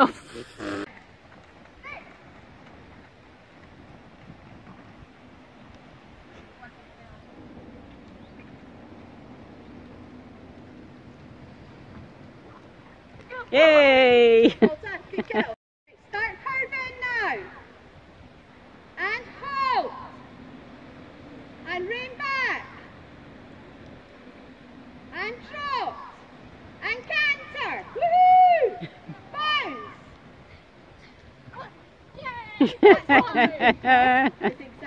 Oh. Yay! Well done, good girl. Start curving now. And hold. And rein back. And drop. And canter. Woohoo! Bounce. Yay! That's one. I think